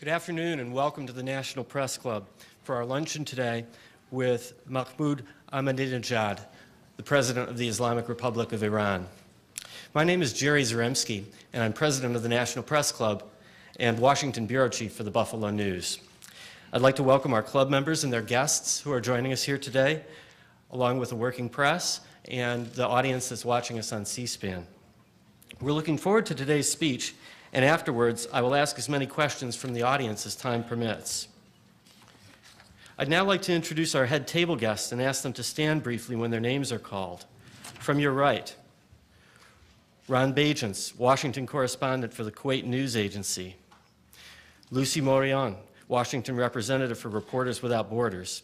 Good afternoon and welcome to the National Press Club for our luncheon today with Mahmoud Ahmadinejad, the President of the Islamic Republic of Iran. My name is Jerry Zremski, and I'm President of the National Press Club and Washington Bureau Chief for the Buffalo News. I'd like to welcome our club members and their guests who are joining us here today, along with the working press and the audience that's watching us on C-SPAN. We're looking forward to today's speech, and afterwards, I will ask as many questions from the audience as time permits. I'd now like to introduce our head table guests and ask them to stand briefly when their names are called. From your right, Ron Bajents, Washington correspondent for the Kuwait News Agency. Lucy Morillon, Washington representative for Reporters Without Borders.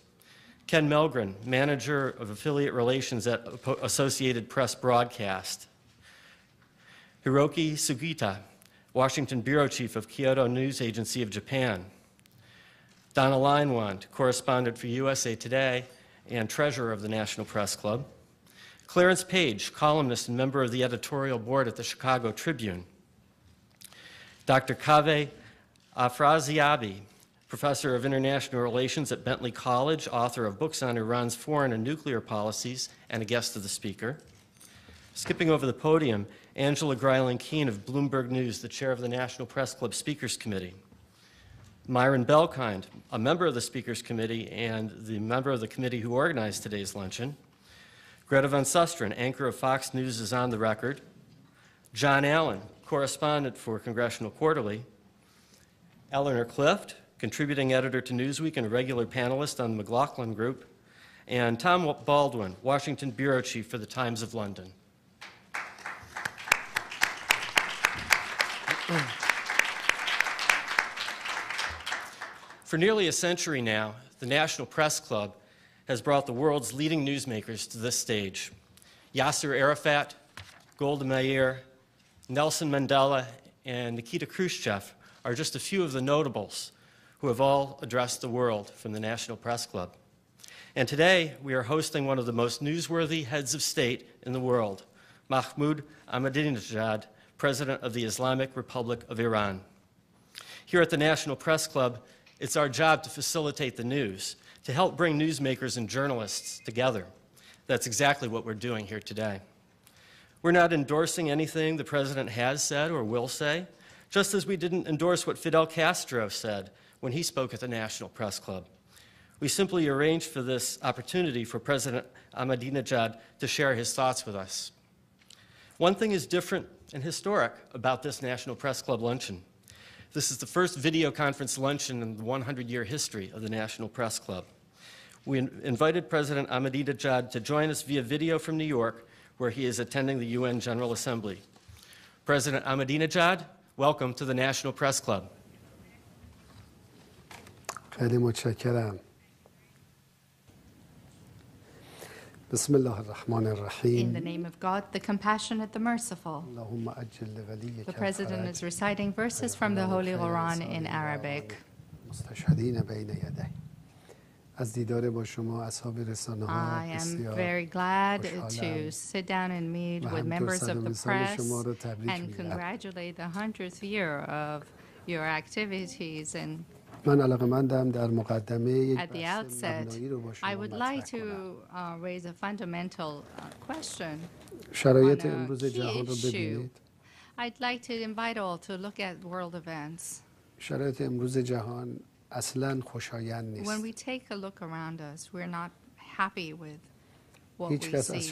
Ken Melgren, manager of affiliate relations at Associated Press Broadcast. Hiroki Sugita, Washington bureau chief of Kyodo News Agency of Japan. Donna Leinwand, correspondent for USA Today and treasurer of the National Press Club. Clarence Page, columnist and member of the editorial board at the Chicago Tribune. Dr. Kaveh Afrasiabi, professor of international relations at Bentley College, author of books on Iran's foreign and nuclear policies, and a guest of the speaker. Skipping over the podium, Angela Greiling Keane of Bloomberg News, the chair of the National Press Club Speakers Committee. Myron Belkind, a member of the Speakers Committee and the member of the committee who organized today's luncheon. Greta Van Susteren, anchor of Fox News, is on the record. John Allen, correspondent for Congressional Quarterly. Eleanor Clift, contributing editor to Newsweek and a regular panelist on the McLaughlin Group. And Tom Baldwin, Washington bureau chief for the Times of London. For nearly a century now, the National Press Club has brought the world's leading newsmakers to this stage. Yasser Arafat, Golda Meir, Nelson Mandela, and Nikita Khrushchev are just a few of the notables who have all addressed the world from the National Press Club. And today, we are hosting one of the most newsworthy heads of state in the world, Mahmoud Ahmadinejad, President of the Islamic Republic of Iran. Here at the National Press Club, it's our job to facilitate the news, to help bring newsmakers and journalists together. That's exactly what we're doing here today. We're not endorsing anything the president has said or will say, just as we didn't endorse what Fidel Castro said when he spoke at the National Press Club. We simply arranged for this opportunity for President Ahmadinejad to share his thoughts with us. One thing is different and historic about this National Press Club luncheon. This is the first video conference luncheon in the 100-year history of the National Press Club. We invited President Ahmadinejad to join us via video from New York, where he is attending the UN General Assembly. President Ahmadinejad, welcome to the National Press Club. خیلی متشکرم بسم الله الرحمن In the الرحیم name of God, the compassionate, the merciful. اللهم أجل لوليك The President الفرج is reciting verses from the Holy Quran in Arabic. مستشهدین بین یدی از دیدار با شما اصحاب رسانه ها I am بسیار very glad خوشحالم. to sit down and meet و with همطور members of the صدام سال press شما رو تبریک and میگم congratulate the 100th year of your activities. And at the outset, I would like to uh, raise a fundamental uh, question on uh, a key issue. I'd like to invite all to look at world events. When we take a look around us, we're not happy with what we see.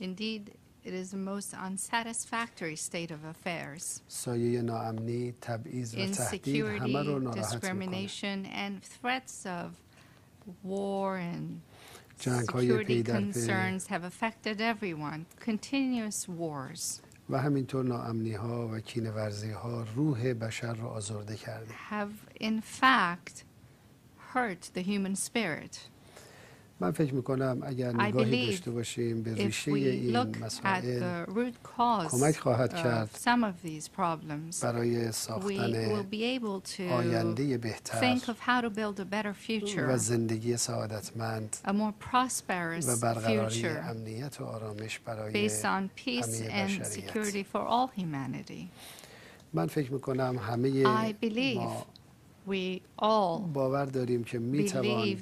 Indeed, it is the most unsatisfactory state of affairs. سایه ناامنی تبعیض و تهدید همه Insecurity, رو ناراحت میکنه discrimination, and threats of war and جنگ‌های security پی در پی. concerns have affected everyone. Continuous wars و همینطور ناامنی ها و کینه ورزی ها روح بشر رو آزرده کرده have, in fact, hurt the human spirit. من فکر می‌کنم اگر نگاهی داشته باشیم به ریشه این مسائل کمک خواهد کرد برای ساختن آینده بهتر و زندگی سعادتمند و برقراری امنیت و آرامش برای همه بشریت. من فکر می‌کنم همه ما باور داریم که می‌توان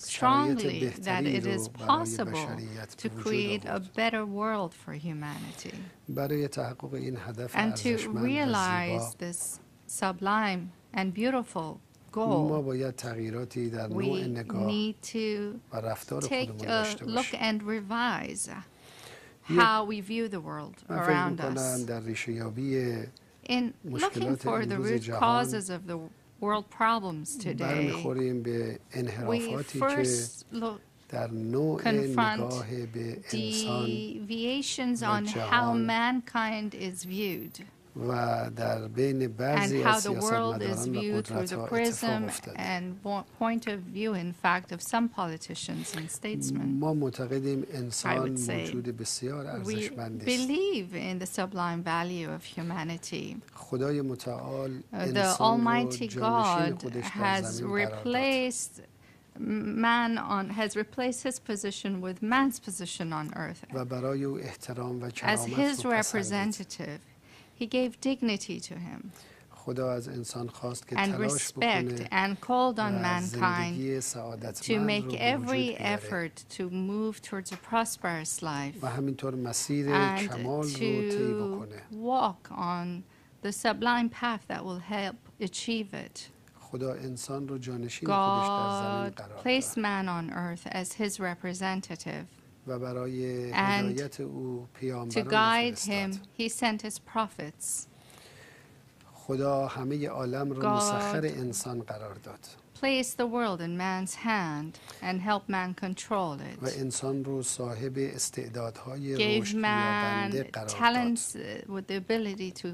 strongly that it is possible to create a better world for humanity. And to realize this sublime and beautiful goal, we need to take a look and revise how we view the world around us. In looking for the root causes of the world problems today, برمیخوریم به we انحرافاتی که first look در نوع confront نگاه به انسان deviations و on how جهان mankind is viewed و در بین and how the world is viewed through the prism and point of view, in fact, of some politicians and statesmen. I would say we believe in the sublime value of humanity. Uh, the Almighty God has replaced man on has replaced his position with man's position on earth. As his representative he gave dignity to him خدا از انسان خواست که and تلاش respect بکنه and called on و mankind زندگی to سعادتمند make رو به وجود every بیاره effort to move towards a prosperous life و همینطور مسیر and کمال رو طی to بکنه walk on the sublime path that will help achieve it. خدا انسان رو جانشین خودش در زمین God قرار placed داد man on earth as his representative. و برای And هدایت او To پیامبران guide فرستاد him, he sent his prophets. خدا همه عالم رو God مسخر انسان قرار داد Placed the world in man's hand and helped man control و it. انسان رو صاحب استعدادهای Gave رشد man یابنده قرار داد talents uh, with the ability to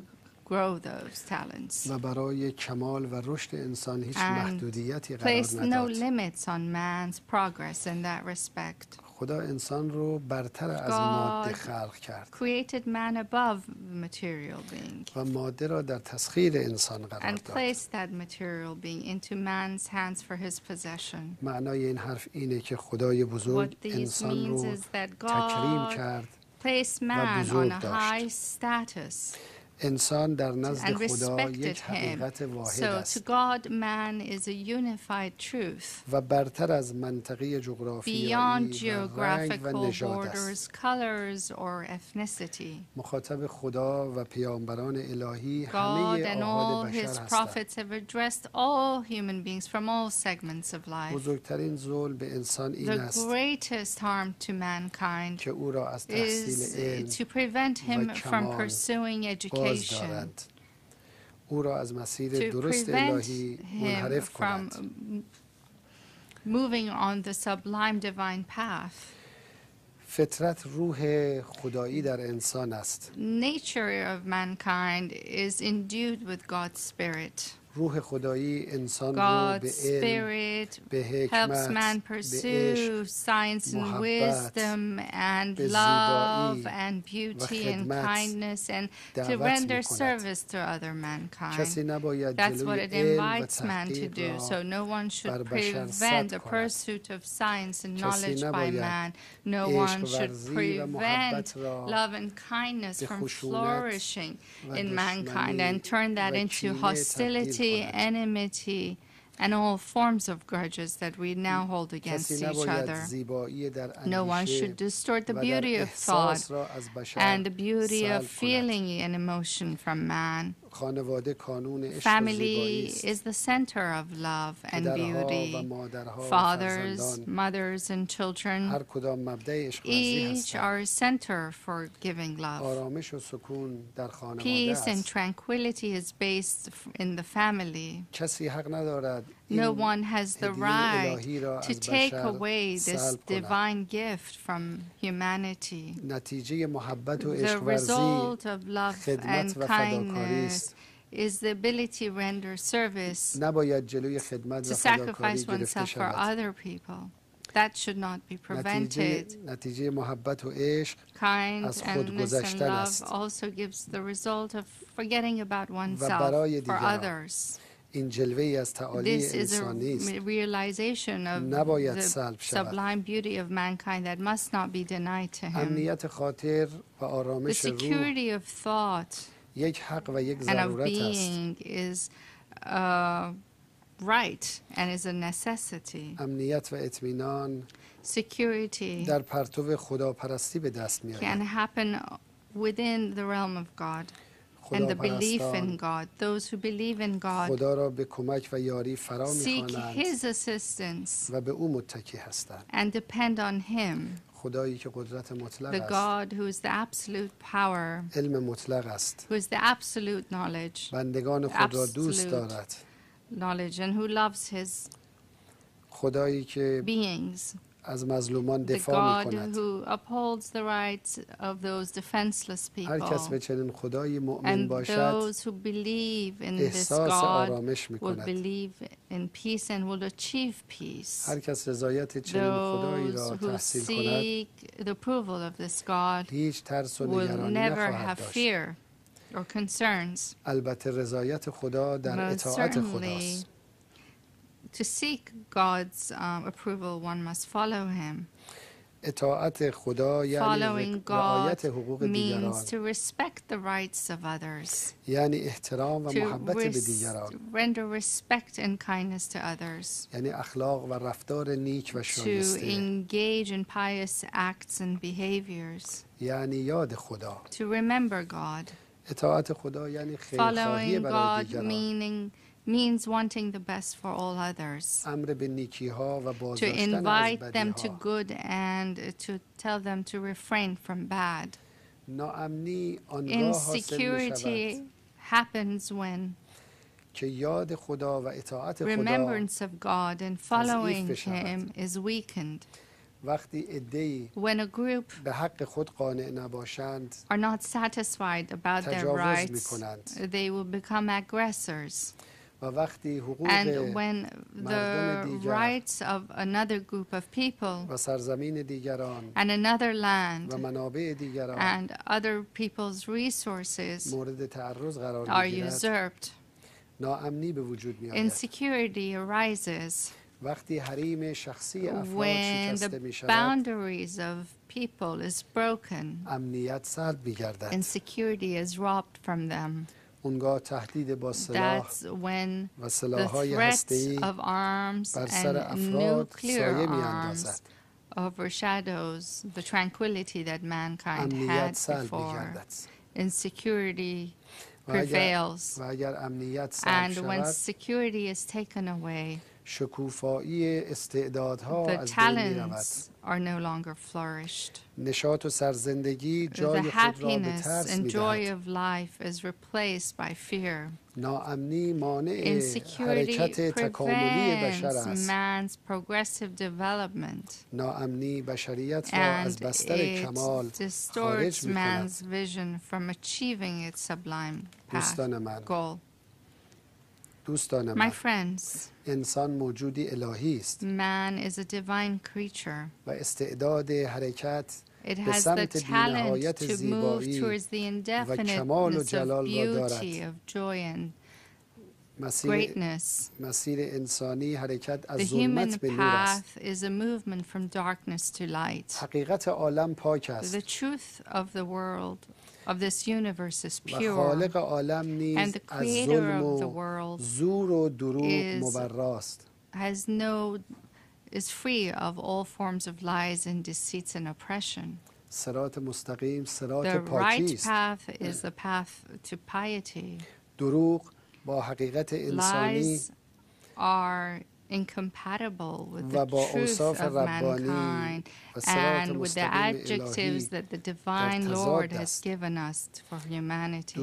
grow those talents. و برای کمال و رشد انسان هیچ And محدودیتی قرار Placed no نداد limits on man's progress in that respect. خدا انسان رو برتر از ماده خلق کرد Created man above the material being. و ماده را در تسخیر انسان قرار and داد placed that material being into man's hands for his possession. معنای این حرف اینه که خدای بزرگ What these انسان means رو is that تکریم کرد placed man on a داشت. high status انسان در نزد and خدا respected یک him. حقیقت واحد So to است God, man is a unified truth و برتر از منطقه beyond جغرافیایی و رنگ و geographical نژاد است borders, colors, or ethnicity. مخاطب خدا و پیامبران الهی God همه and all آحاد his بشر هستند prophets have addressed all human beings from all segments of life. بزرگترین ظلم به انسان این The است greatest harm to mankind که او را از is تحصیل علم to prevent him from کمال pursuing باز education, دارند او را از مسیر to درست prevent الهی him منحرف from کنند m- moving on the sublime divine path. فطرت روح خدایی در انسان است Nature of mankind is endued with God's spirit. God's Spirit helps man pursue science and wisdom and love and beauty and kindness and to render service to other mankind. That's what it invites man to do. So no one should prevent the pursuit of science and knowledge by man. No one should prevent love and kindness from flourishing in mankind and turn that into hostility the enmity and all forms of grudges that we now hold against each other. No one should distort the beauty of thought and the beauty of feeling and emotion from man. Family is the center of love and beauty. Fathers, mothers, and children each are a center for giving love. Peace and tranquility is based in the family. No one has the right to take away this divine gift from humanity. The result of love and kindness is the ability to render service, to sacrifice oneself for other people. That should not be prevented. Kind and and love also gives the result of forgetting about oneself for others. این جلوه ای از تعالی This is a انسانی است realization of نباید the سلب شود. sublime beauty of mankind that must not be denied to him. امنیت خاطر و The آرامش روح security of thought یک حق و یک and of ضرورت است being is a right and is a necessity. امنیت و اطمینان Security در پرتو خداپرستی به دست can میآید happen within the realm of God and the belief in God. Those who believe in God seek His assistance and depend on Him. The God who is the absolute power who is the absolute knowledge absolute knowledge and who loves his beings. از مظلومان The دفاع God می کند who upholds the rights of those defenseless هر کس به people. چنین خدایی مؤمن And باشد those who believe in this احساس God آرامش می will کند believe in peace and will achieve peace. هر کس رضایت چنین خدایی Those را who تحصیل کند seek the approval of this God هیچ ترس و will نگرانی never نخواهد have داشت fear or concerns. البته رضایت خدا در Most اطاعت certainly, خداست to seek God's um, approval, one must follow Him. اطاعت خدا یعنی Following رع- رعایت God حقوق means دیگران to respect the rights of others, یعنی احترام و to محبت به res- دیگران render respect and kindness to others, یعنی اخلاق و رفتار نیک و to شایسته engage in pious acts and behaviors, یعنی یاد خدا to remember God. اطاعت خدا یعنی خیرخواهی Following برای God دیگران meaning means wanting the best for all others. To invite them to good and to tell them to refrain from bad. Insecurity happens when remembrance of God and following Him is weakened. When a group are not satisfied about their rights, they will become aggressors. And when the rights of another group of people and another land and other people's resources are usurped, insecurity arises. when the boundaries of people is broken, insecurity is robbed from them. اونگاه تهدید با سلاح That's when و the سلاحهای threat هسته‌ای of arms بر سر and افراد nuclear سایه می arms اندازد overshadows the tranquility that mankind امنیت had سلب می before. گردد Insecurity و اگر, prevails. و اگر امنیت سلب And when شود security is taken away, شکوفایی استعدادها the از بین می رود talents are no longer flourished. نشاط و سرزندگی The جای خود را به happiness ترس and می joy دهد of life is replaced by fear. ناامنی مانع Insecurity حرکت تکاملی بشر prevents است man's progressive development ناامنی بشریت را and از بستر کمال it distorts خارج می man's کند vision from achieving its sublime path دوستان من goal. دوستان My من friends, انسان موجودی الهی است man is a divine creature. و استعداد حرکت It به has the سمت talent بی‌نهایت to move زیبایی towards the کمال و indefiniteness جلال of را دارد. beauty, of joy, and مسیر greatness. مسیر انسانی حرکت The از human ظلمت به نور است path is a movement from darkness to light. حقیقت عالم پاک The است truth of the world, of this universe, is و pure, خالق عالم and نیز the از creator ظلم of the و world زور و دروغ is- مبراست has no is free of all forms of lies and deceits and oppression. سرات مستقیم سرات The پاکی right است path is the path to piety. دروغ با حقیقت انسانی Lies are incompatible with the truth of mankind and with the adjectives that the Divine Lord has given us for humanity.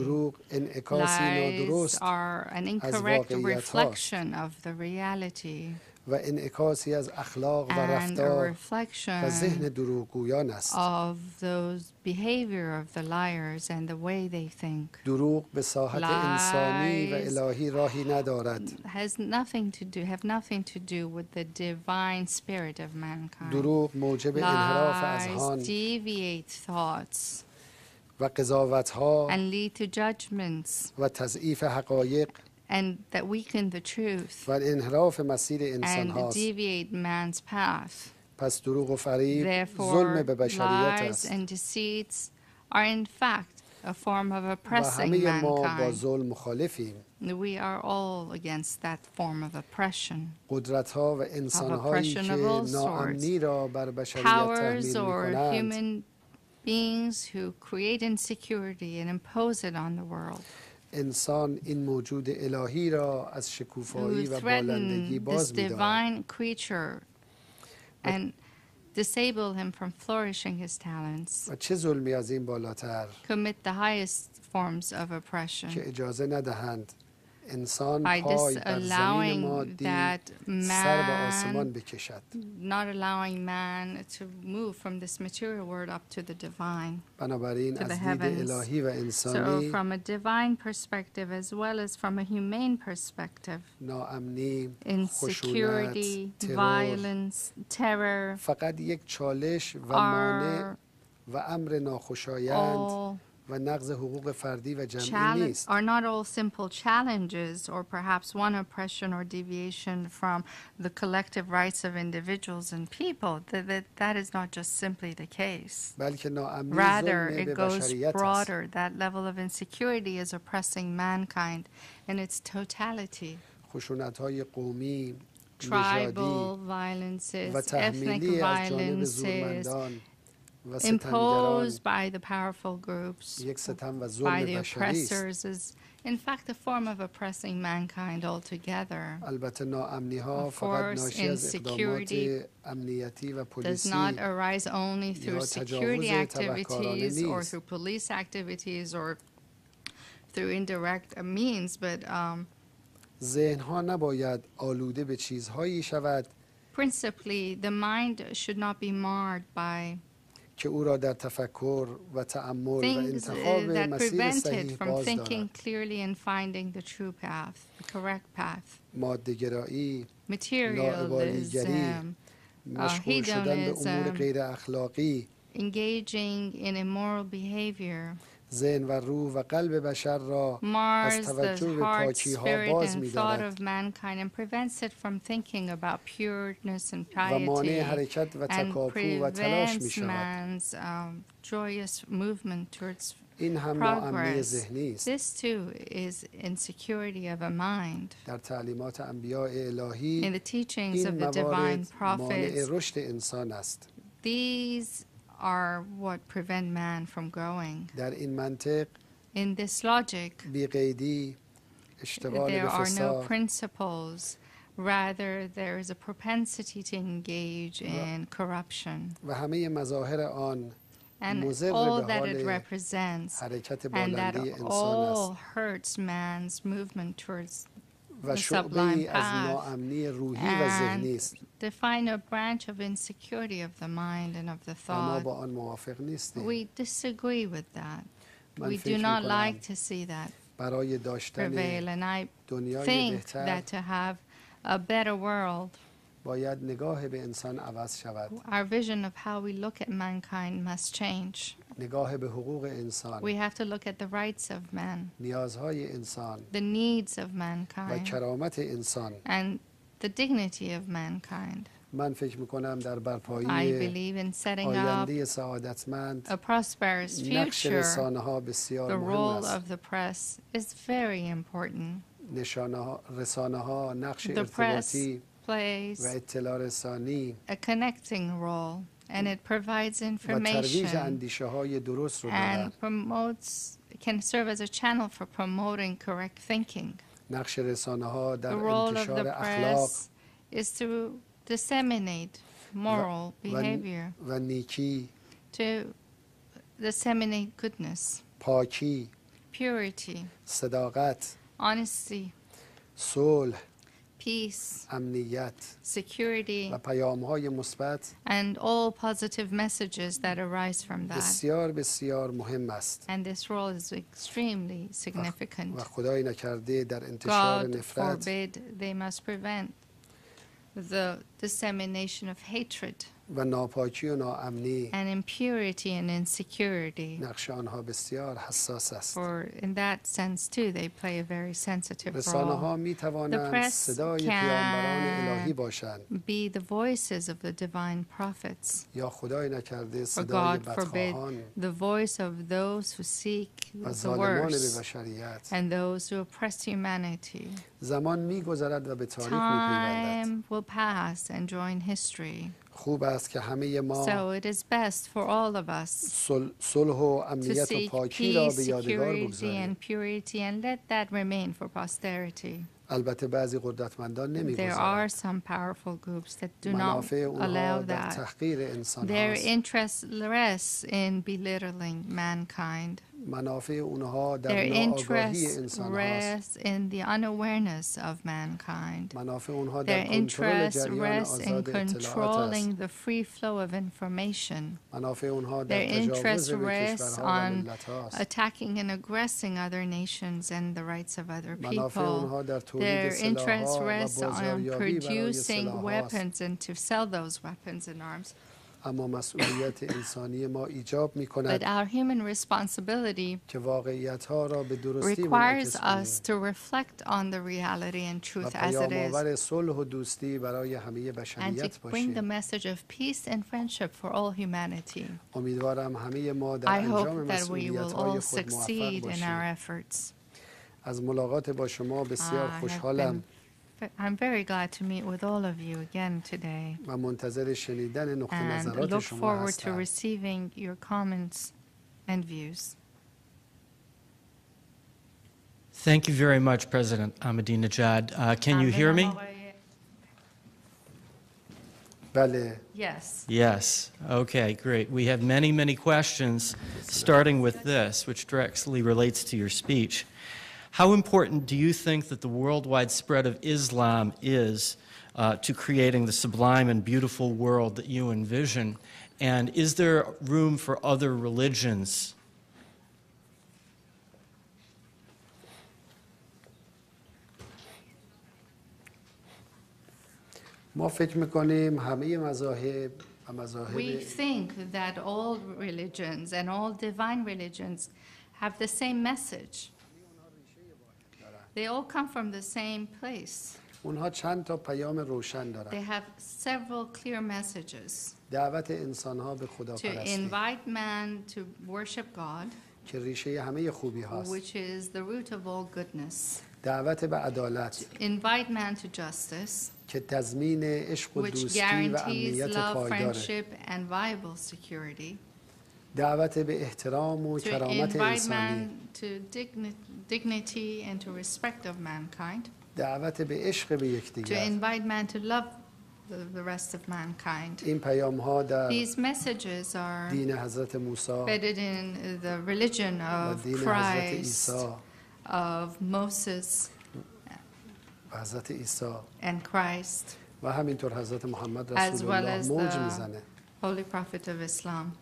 Lies are an incorrect reflection of the reality. و انعکاسی از اخلاق و and a رفتار و reflection ذهن دروغگویان است of those behavior of the liars and the way they think. دروغ به ساحت انسانی و Lies الهی راهی ندارد Has nothing to do, have nothing to do with the divine spirit of mankind. دروغ موجب انحراف Lies اذهان deviate thoughts و قضاوتها and lead to judgments و تضعیف حقایق and that weaken the truth و انحراف مسیر انسان and هاست deviate man's path. پس دروغ و فریب Therefore, ظلم به بشریت lies است and deceits are in fact a form of و oppressing همه ما با mankind. ظلم مخالفیم We are all against that form of oppression. قدرت ها و انسان هایی oppression که of all ناامنی را بر بشریت Powers تحمیل or میکنند human beings who create insecurity and impose it on the world, انسان این موجود الهی را از شکوفایی who و بالندگی threaten this باز می‌دارد divine creature and disable him from flourishing his talents, و چه ظلمی از این بالاتر commit the highest forms of oppression. که اجازه ندهند انسان by پای بر زمین disallowing مادی that سر به آسمان man, بکشد not allowing man to move from this material world up to the divine. بنابراین to از the دید heavens. الهی و So, انسانی from a divine perspective as well as from a humane perspective, ناامنی خشونت insecurity, ترور violence, terror فقط یک چالش و مانع are و امر ناخوشایند all و نقض حقوق فردی و جمعی challenge نیست are not all simple challenges or perhaps one oppression or deviation from the collective rights of individuals and people. That, that, that is not just simply the case. بلکه ناامنی Rather, ظلم به it goes بشریت است broader. That level of insecurity is oppressing mankind in its totality. خشونت های قومی Tribal نژادی و violences, ethnic تحمیلی از جانب violences زورمندان و ستمگران imposed by the powerful groups, by the oppressors, is in fact a form of oppressing mankind altogether. Of course, insecurity does not arise only through security activities or through police activities or through indirect means, but um, principally the mind should not be marred by که او را در تفکر و تأمل و things uh, انتخاب that مسیر prevent it صحیح from باز thinking دارد clearly and finding the true path, the correct path. مادهگرایی Materialism, مشغول شدن به امور hedonism, غیر اخلاقی engaging in immoral behavior, ذهن و روح و قلب بشر را mars توجه the به heart, پاکی‌ها spirit, باز and می‌دارد. thought of mankind and prevents it from thinking about pureness and و مانع piety حرکت و and تکاپو و تلاش می prevents شود man's um, joyous movement towards این هم ناامنی progress. ذهنی است This too is insecurity of a mind. در تعلیمات انبیاء In الهی the teachings این of the divine موارد مانع prophets, رشد انسان است these are what prevent man from growing. در این منطق In this logic, بیقیدی اشتغال there به are no فساد principles. Rather, there is a propensity to engage in corruption. و همه مظاهر آن And مضر all به that it حال represents, حرکت and that بالنده انسان all است hurts man's movement towards و the شعبه sublime از path. ناامنی روحی و ذهنی and است define a branch of insecurity of the mind and of the و ما thought. با آن موافق نیستیم We disagree with that. من We do فکر not می‌کنم like to see that برای داشتن prevail, and I دنیای think بهتر that to have a better world, باید نگاه به انسان عوض شود our vision of how we look at mankind must change. نگاه به حقوق انسان We have to look at the rights of man, نیازهای انسان the needs of و mankind, کرامت انسان and the dignity of mankind. من فکر میکنم در I برپایی believe in setting up آینده سعادتمند a prosperous نقش future. رسانه ها The بسیار مهم role است of the press is very important. نشانه ها رسانه ها نقش The press ارتباطی plays و اطلاع رسانی a connecting role, and it provides information and promotes can serve as a channel for promoting correct thinking. the role of the press is to disseminate moral behavior. to disseminate goodness. purity. honesty peace, امنیت security, و پیام های مثبت and all positive messages that arise from that. بسیار بسیار مهم است And this role is extremely significant. و خدای نکرده در انتشار God نفرت forbid they must prevent the dissemination of hatred و ناپاکی و ناامنی and impurity and insecurity. نقش آنها بسیار حساس است For in that sense too, they play a very sensitive رسانه role. ها می The توانند press صدای can- پیامبران الهی باشند Be the voices of the divine prophets. یا خدای نکرده For صدای God forbid بدخواهان the voice of those who seek و the ظالمان به worst بشریت and those who oppress humanity. زمان میگذرد و به تاریخ میپیوندد Time will pass and join history. خوب است که همه ما So it is best for all of us صل- صلح و to امنیت و seek پاکی را peace, به یادگار security, بگذاریم and purity and let that remain for posterity. البته بعضی قدرتمندان There are نمیگذارند some powerful groups that do not منافع اونها allow در that. تحقیر انسان Their هاست interest rests in belittling mankind. منافع اونها در Their ناآگاهی interest انسان هاست rests in the unawareness of mankind. منافع اونها Their در کنترل interest جریان rests in آزاد اطلاعات است controlling the free flow of information. منافع اونها در Their تجاوز interest به rests کشورها و on ملت هاست attacking and aggressing other nations and the rights of other منافع people. اونها در تولید Their interest سلاح‌ها و rests on بازاریابی برای producing سلاح‌ها است. weapons and to sell those weapons and arms. اما مسئولیت انسانی ما ایجاب می But کند our human responsibility که واقعیت ها را به درستی requires منعکس us کنیم to reflect on the reality and و truth as it پیام is آور صلح و دوستی برای همه and بشریت to bring the باشیم message of peace and friendship for all humanity. امیدوارم همه ما در I انجام hope that we مسئولیت will های all خود موفق succeed in our باشیم efforts. از ملاقات با شما بسیار I have خوشحالم been- I'm very glad to meet with all of you again today و منتظر شنیدن نقطه and نظرات look شما forward to هستم receiving your comments and views. Thank you very much, President Ahmadinejad. Uh, can you hear me? بله Yes. Yes. Okay, great. We have many, many questions, starting with this, which directly relates to your speech. How important do you think that the worldwide spread of Islam is uh, to creating the sublime and beautiful world that you envision? And is there room for other religions? ما فکر میکنیم همه مذاهب و مذاهب We think that all religions and all divine religions have the same message. They all come from the same place. اونها چند تا پیام روشن They دارن have several clear messages دعوت انسانها به خدا to پرستی invite man to worship God, که ریشه همه خوبی هاست which is the root of all goodness. دعوت به عدالت Invite man to justice, که تضمین عشق و which دوستی و guarantees امنیت love, پایداره friendship, and viable security. دعوت به احترام و To کرامت invite انسانی man to digni- dignity and to respect of mankind. دعوت به عشق به to یکدیگر invite man to love the, the rest of mankind. این پیام ها در These messages are دین حضرت موسی embedded in the religion و of دین حضرت Christ, عیسی of Moses و حضرت عیسی and Christ, و همینطور حضرت محمد as رسول well الله as موج the میزنه Holy Prophet of Islam.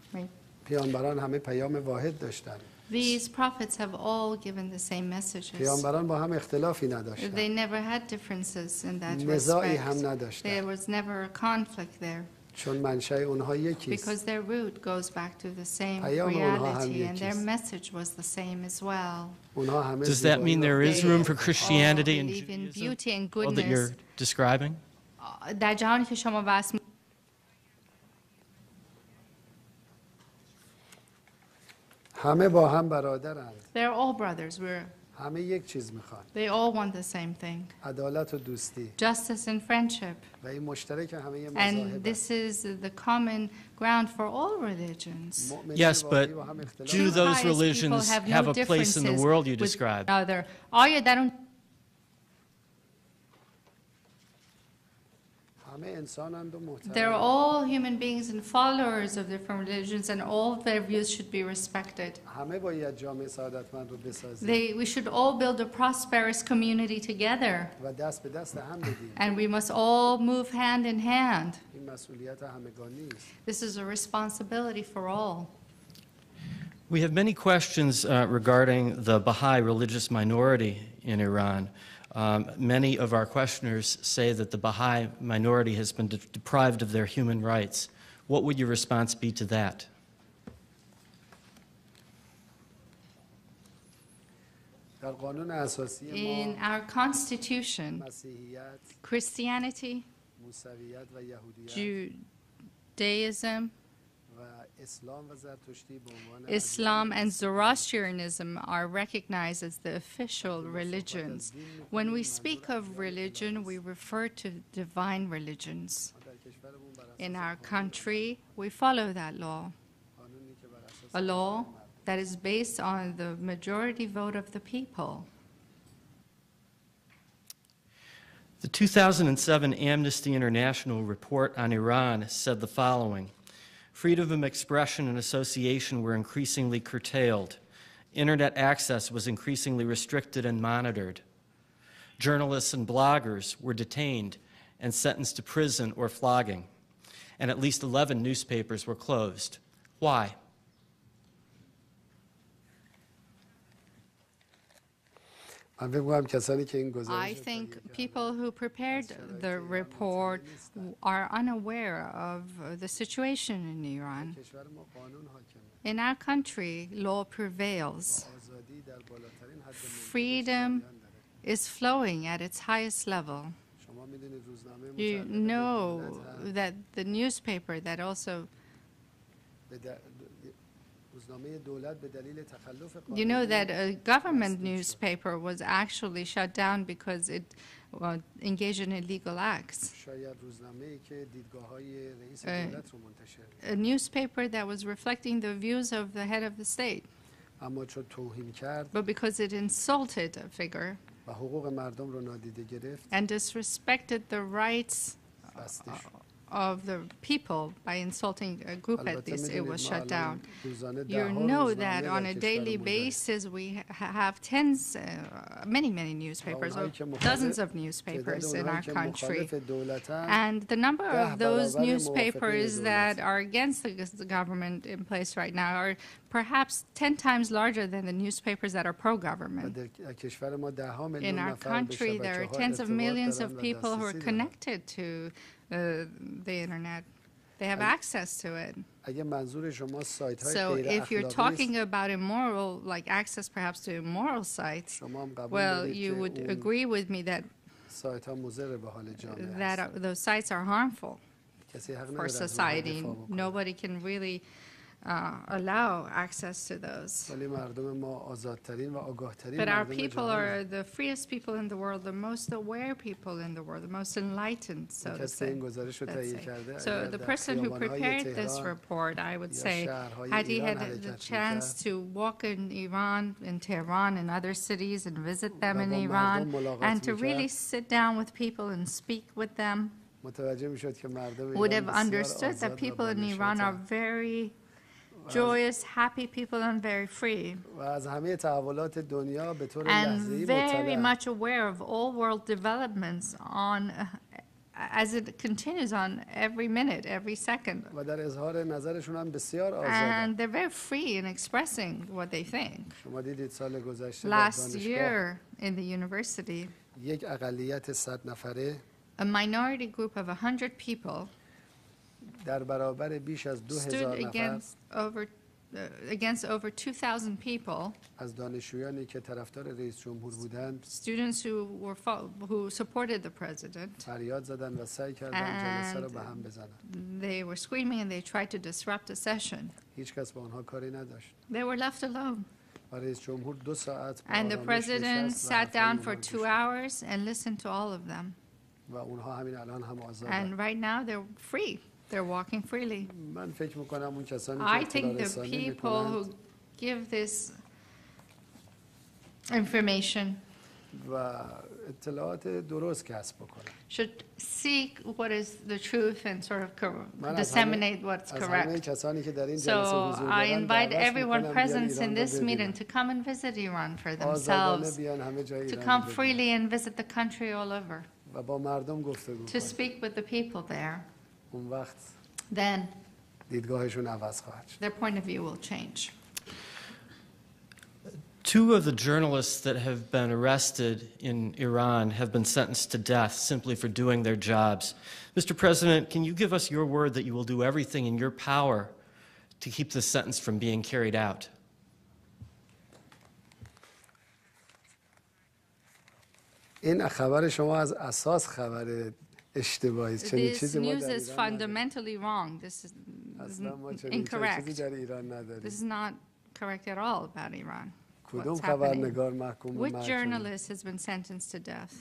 Right? پیامبران همه پیام واحد داشتن These prophets have all given the same messages. پیامبران با هم اختلافی They نداشتن never had differences in that نزاعی respect. هم نداشتن There was never a conflict there چون منشأ اونها یکیست because their root goes back to the same پیام اونها هم reality and their یکیست. message was the same as well. اونها همه Does that mean زیبایی there را- is They room for all Christianity and believe in Judaism? beauty and all that goodness. you're describing? در جهانی که شما وصف همه با هم برادرند They're all brothers. We're, همه یک چیز میخوان they all want the same thing عدالت و دوستی justice and friendship. و این مشترک همه مذاهب And this is the common ground for all religions. Yes, but do Two those pious people religions have no have a place in the differences world you with described? Other. آیا در اون They're all human beings and followers of different religions, and all their views should be respected. They, we should all build a prosperous community together. And we must all move hand in hand. This is a responsibility for all. We have many questions uh, regarding the Baha'i religious minority in Iran. Um, many of our questioners say that the Baha'i minority has been de deprived of their human rights. What would your response be to that? In our constitution, Christianity, Judaism, Islam and Zoroastrianism are recognized as the official religions. When we speak of religion, we refer to divine religions. In our country, we follow that law, a law that is based on the majority vote of the people. The 2007 Amnesty International report on Iran said the following Freedom of expression and association were increasingly curtailed. Internet access was increasingly restricted and monitored. Journalists and bloggers were detained and sentenced to prison or flogging. And at least 11 newspapers were closed. Why? I think people who prepared the report are unaware of the situation in Iran. In our country, law prevails. Freedom is flowing at its highest level. You know that the newspaper that also you know that a government newspaper was actually shut down because it well, engaged in illegal acts. A newspaper that was reflecting the views of the head of the state. But because it insulted a figure and disrespected the rights of the people by insulting a group at this, it was shut down. You know that on a daily basis we have tens, uh, many, many newspapers, or dozens of newspapers in our country. And the number of those newspapers that are against the government in place right now are perhaps 10 times larger than the newspapers that are pro government. In our country, there are tens of millions of people who are connected to the internet. They have And- access to it. اگه منظور شما سایت های So غیر if you're اخلاقی talking است، about immoral, like access perhaps to immoral sites, شما هم قبول well, دارید you که would اون agree with me that, سایت ها مضر به حال جامعه that هست. are- those sites are harmful کسی حق for نداره از اونها society. دفاع بکنه. Nobody can really uh, allow access to those. But our people are the freest people in the world, the most aware people in the world, the most enlightened, so to say. So the person who prepared this report, I would say, had he had the chance to walk in Iran, in Tehran, in other cities, and visit them in Iran, and to really sit down with people and speak with them, would have understood that people in Iran are very joyous, happy people and very free, و از همه تحولات دنیا به طور and لحظه‌ای very مطلع much aware of all world developments on as it continues on every minute, every second. و در اظهار نظرشون هم بسیار آزادن And they're very free in expressing what they think. شما دیدید سال گذشته در Last دانشگاه year in the university, یک اقلیت صد نفره a minority group of 100 people در برابر بیش از دو هزار stood نفر against over, uh, against over 2,000 people, از دانشجویانی که طرفدار رئیس جمهور بودند students who, were fo- who supported the president. فریاد زدن و سعی کردن جلسه رو And به هم بزنن They were screaming and they tried to disrupt the session. هیچ کس با آنها کاری نداشت They were left alone. و رئیس جمهور دو ساعت به And the آرامش president نشست و sat حرفای down اونها for رو گوش two داد. hours and listened to all of them. و اونها همین الان هم آزادن And right now they're free. They're walking freely. من فکر میکنم اون کسانی I که اطلاع think the رسانی people who میکنند give this information و اطلاعات درست کسب بکنند should seek what is the truth and sort of cor- من از همه, disseminate what's از همه correct. کسانی که در این جلسه So حضور I دارن invite دعوت everyone میکنم بیان present ایران in رو this meeting ببینن to come and visit Iran for آزادانه themselves, بیان همه جای to ایران come رو ببینن freely and visit the country all over, و با مردم گفتگو to کنن speak with the people there. اون وقت Then دیدگاهشون عوض خواهد شد their point of view will change. Two of the journalists that have been arrested in Iran have been sentenced to death simply for doing their jobs. Mr. President, can you give us your word that you will do everything in your power to keep this sentence from being carried out? این خبر شما از اساس خبر اشتباهی است چنین This چیزی ما news در is ایران نداریم. fundamentally wrong. This is اصلا ما چنین چیزی incorrect. در ایران نداریم This is not correct at all about Iran. کدوم What's happening? خبرنگار محکوم به Which محکوم journalist has been sentenced to death?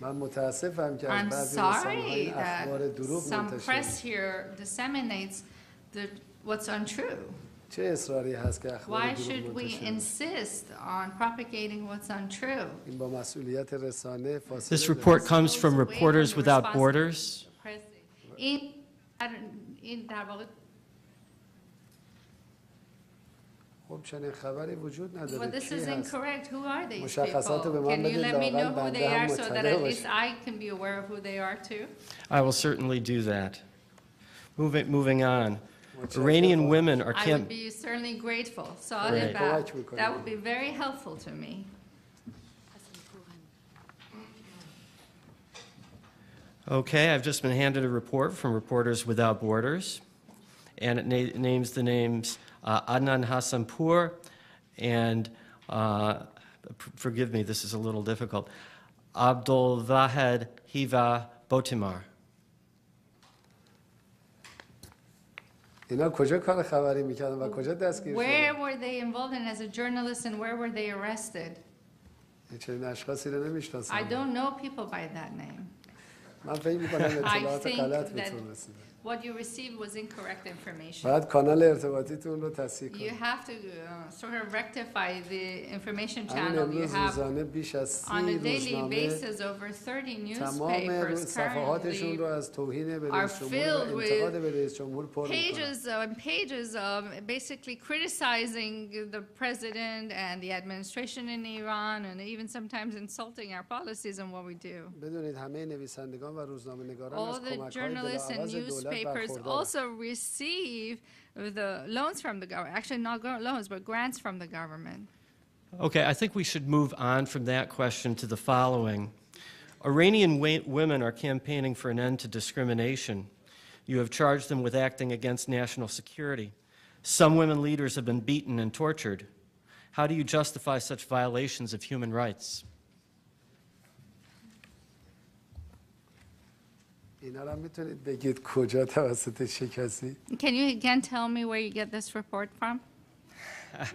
من متاسفم که از I'm بعضی رسانه‌های sorry این اخبار that دروغ some منتشر press here disseminates the, what's untrue. چه اصراری هست که اخبار Why دروغ should we منتشر insist on propagating what's untrue? این با مسئولیت رسانه فاصله This داره. report comes Goes from away Reporters from the Without responsibility Borders. of the press. این این در واقع خب چنین خبری وجود Well, نداره this کی is هست incorrect. Who are these مشخصات رو به people? من Can you بدید، let me لااقل know who بنده they هم are so that مطلع at least باشم. I can be aware of who they are too? I will certainly do that. Moving, moving on. Iranian women are I would be certainly grateful. So I'll Right. back. That would be very helpful to me. Okay, I've just been handed a report from Reporters Without Borders, and it na- names the names uh, Adnan Hassanpour and, uh, forgive me, this is a little difficult, Abdul Vahed Hiva Botimar. اینا کجا کار خبری میکردن و کجا دستگیر Where شدن were they involved in as a journalist and where were they arrested? این چنین اشخاصی رو I نمیشناسم don't know people by that name. من فکر میکنم اطلاعات think غلط that- بهتون رسیده What you received was incorrect information. باید کانال ارتباطیتون رو تصحیح You کنید have to uh, sort of rectify the information همین channel you امروز have. روزانه بیش از سی On a daily روزنامه basis, over 30 تمام روز newspapers صفحاتشون currently رو از توهین به are رئیس جمهور و filled انتقاد with به رئیس جمهور پر میکنن pages and pages of basically criticizing the president and the administration in Iran and even sometimes insulting our policies and what we do. بدونید همه نویسندگان و روزنامه نگاران All از the کمک journalists and های papers also receive the loans from the government. Actually, not loans, but grants from the government. Okay, I think we should move on from that question to the following. Iranian women are campaigning for an end to discrimination. You have charged them with acting against national security. Some women leaders have been beaten and tortured. How do you justify such violations of human rights? اینا رو هم میتونید بگید کجا توسط چه کسی Can you again tell me where you get this report from?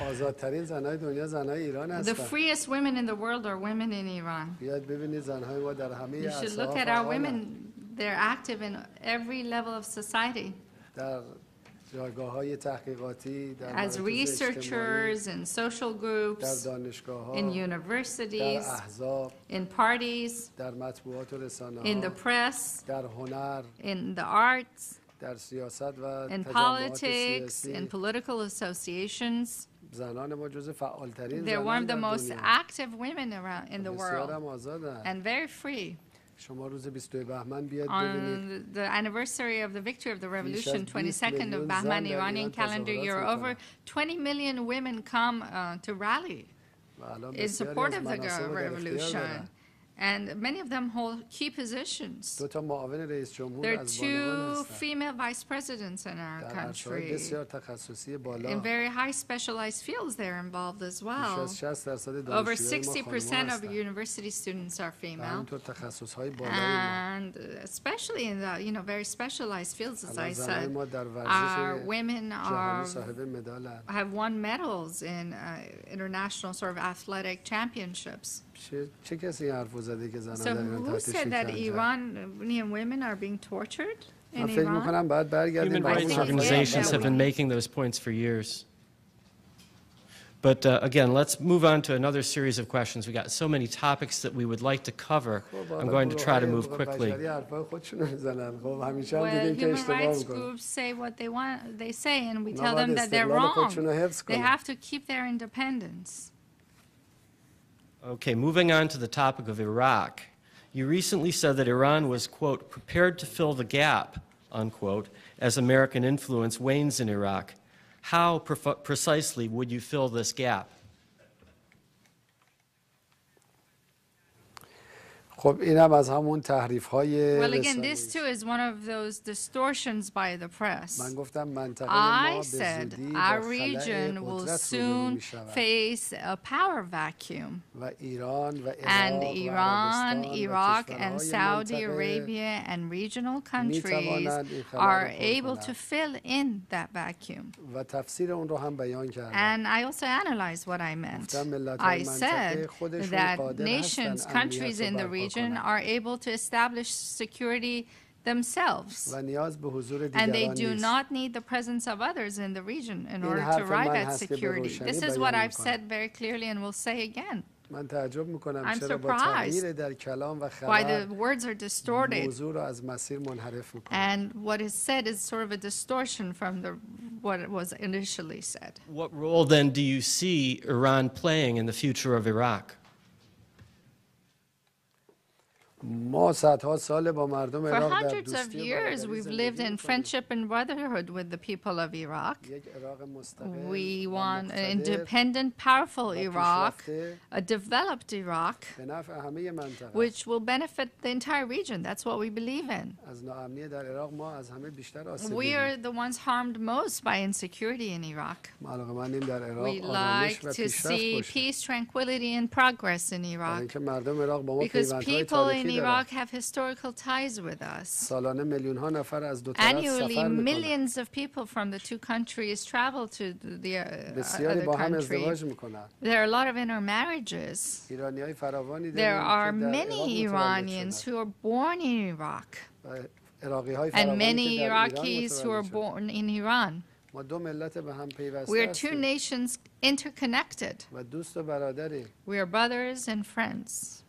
آزادترین زنهای دنیا زنهای ایران The هستن freest women in the world are women in Iran. بیاید ببینید زنهای ما در همه You should اصلاح look at our women. They're active in every level of society در جایگاه های تحقیقاتی در as مراکز اجتماعی، researchers in social در groups, دانشگاه ها in در universities, احزاب in parties, در مطبوعات و رسانه in the ها press, در هنر in the arts, در سیاست و in تجمعات politics, سیاسی in political associations. زنان ما جز فعالترین They're one زنان of the در most دنیا active women around in the بسیار world هم آزادن and very free. شما روز 22 بهمن بیاید ببینید On the anniversary of the victory of the revolution, از 20 22nd میلیون of زن Bahman در Iranian ایران calendar تظاهرات year, می‌کنن. over 20 million women come uh, to rally و الان in بسیاری support از of the مناصب رو در اختیار revolution. دارن. And many of them hold key positions. دو تا معاون رئیس جمهور There are از بانوان two هستن female vice presidents in our در عرصه‌های country. بسیار تخصصی بالا In very high specialized fields, they're involved as بیش well. از 60 درصد Over دانشجوهای ما 60% خانم‌ها of هستن university students are و female. همینطور تخصصهای بالای ما And uh, especially in the, you know, very specialized fields, as الان I زنهای said, ما در our ورزش women جهانی are, صاحب مدالن have won medals in uh, international sort of athletic championships. چه, چه کسی این حرفو زده که زنها So در ایران who تحت said that شکنجه Iranian women are being tortured in من فکر Iran? میکنم باید برگردیم Human به I rights think همون it's organizations good have that been we- making those points for years. But uh, again, let's move on to another series of questions. We got so many topics that we would like to cover. خب، I'm حالا going to try to گروه‌های move حقوق quickly. بشری حرفای خودشونو میزنن خب همیشه هم Well, دیدیم که human اشتباه rights میکنن groups say what they want, they say, and we اونا tell باید them that they're استقلال wrong. خودشونو حفظ They کنن have to keep their independence. Okay, moving on to the topic of Iraq. You recently said that Iran was, quote, prepared to fill the gap, unquote, as American influence wanes in Iraq. How precisely would you fill this gap? خب اینم از همون تحریف های Well, again, this too is one of those distortions by the press. من گفتم منطقه ما I به said زودی our با region خلأ will قدرت روبرو soon می شود face a power vacuum. و ایران و And عراق و Iran, عربستان و Iraq, کشورهای and Saudi منطقه Arabia and regional countries توانند این خلأ are را پر able to کنند. fill in that vacuum. و تفسیر اون رو هم بیان کردم And I also analyzed what I meant. گفتم ملت‌های I منطقه said خودشون that قادر nations, هستن countries امنیت in the رو برپا region کنند. are able to establish security themselves. و نیاز به حضور And they دیگران do نیست not need the presence of others in the region in این order to حرف arrive من at هست که به security. روشنی This is بیان what I've می‌کنم. said very clearly and will say again. من تعجب میکنم I'm چرا با surprised تغییر در کلام و Why خبر the words are distorted موضوع رو از مسیر منحرف میکنه and what is said is sort of a distortion from the what was initially said. What role then do you see Iran playing in the future of Iraq? ما صدها سال با مردم For عراق در hundreds of دوستی و years, برادری we've زندگی lived in می‌کنیم. friendship and brotherhood with the people of Iraq. یک عراق مستقل We و want an مقتدر independent, powerful و Iraq, پیشرفته a developed Iraq, به نفع همه منطقه which will benefit the entire region. That's what we believe in. از ناامنی در عراق ما از همه بیشتر آسیب We دیدیم are the ones harmed most by insecurity in Iraq. ما علاقه‌مندیم در عراق We آرامش like و to پیشرفت see باشه peace, tranquility, and progress in برای Iraq اینکه مردم عراق با ما because پیوندهای people in تاریخی دارن Iraq have historical ties with us. Annually, millions of people from the two countries travel to the uh, other country. There are a lot of intermarriages. There are many Iranians who are born in Iraq. And many Iraqis who are born in Iran. We are two nations interconnected. We are brothers and friends.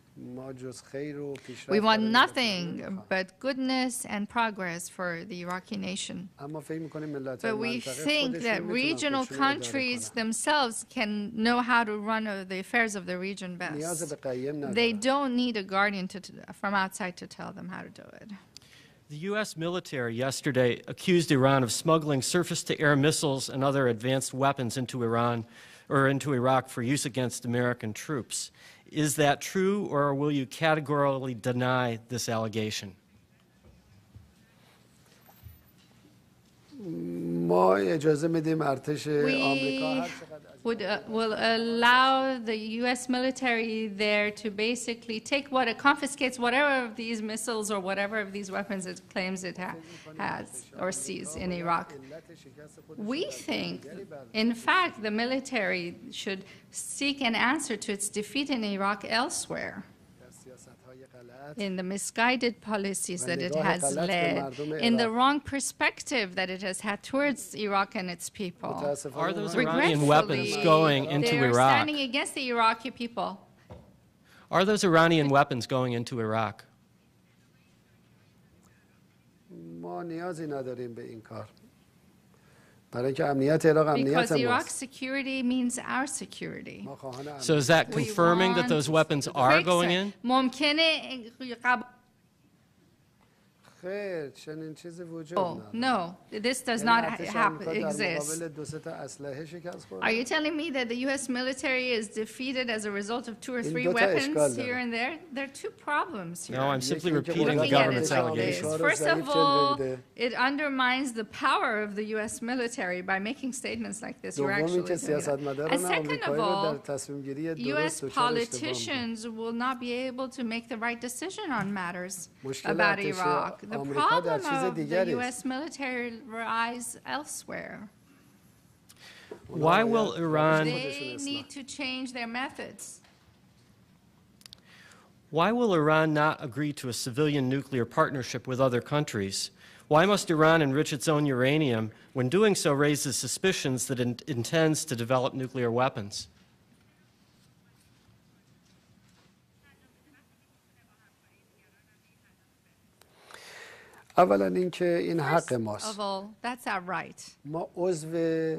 We want nothing but goodness and progress for the Iraqi nation. But we think that regional countries themselves can know how to run uh, the affairs of the region best. They don't need a guardian to, from outside to tell them how to do it. The U.S. military yesterday accused Iran of smuggling surface to air missiles and other advanced weapons into Iran or into Iraq for use against American troops. Is that true, or will you categorically deny this allegation? ما اجازه میدیم ارتش آمریکا We هر چقدر از would uh, will allow the U.S. military there to basically take what it confiscates, whatever of these missiles or whatever of these weapons it claims it ha has or sees in Iraq. We think, in fact, the military should seek an answer to its defeat in Iraq elsewhere in the misguided policies that it has led, in the wrong perspective that it has had towards Iraq and its people. Are those Iranian weapons going into they are Iraq? standing against the Iraqi people. Are those Iranian weapons going into Iraq? برای اینکه امنیت عراق امنیت Because Iraq's ماست security means our security. ما خواهان So is that We confirming that want those weapons are quick going say- in? ممکنه قب- Oh, no, this does not happen, exist. Are you telling me that the U.S. military is defeated as a result of two or three weapons here and there? There are two problems here. No, I'm simply repeating the government's allegations. First of all, it undermines the power of the U.S. military by making statements like this. We're actually and second of all, U.S. politicians will not be able to make the right decision on matters about Iraq. The آمریکا در problem چیز of the دیگری است. U.S. military lies elsewhere. Why will باید Iran خودشون They اصلاح. need to change their methods. Why will Iran not agree to a civilian nuclear partnership with other countries? Why must Iran enrich its own uranium when doing so raises suspicions that it intends to develop nuclear weapons? اولا اینکه این حق First ماست of all, that's our right. ما عضو